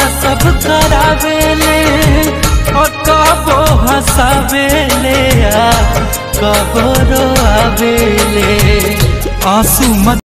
वाला सब करावेले और कबो हंसावेले आ कबो रोआवेले आँसू मत